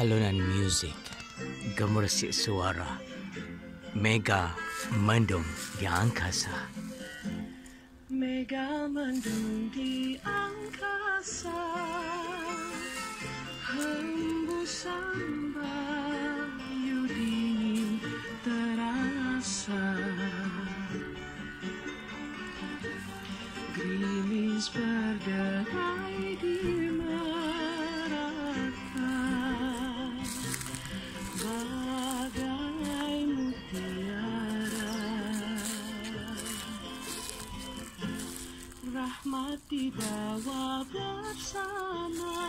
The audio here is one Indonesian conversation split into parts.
alunan musik, gemersik suara, mega mendung di angkasa. Mega mendung di angkasa, hembusan bayu dingin terasa. Gerimis berderai di merata dibawa bersama.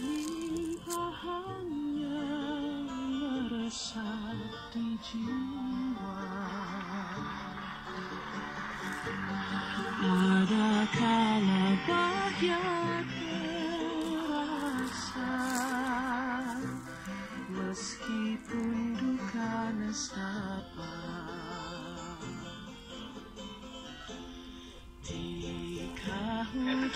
Limpahannya meresap di jiwa. Ada kala bahagia terasa Meskipun duka nesapa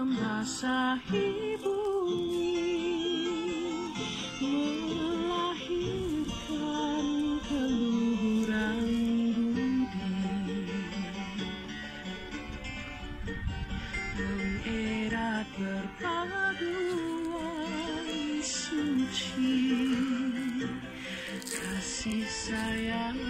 membasahi bumi. Melahirkan keluhuran budi mengerat perpaduan suci kasih sayang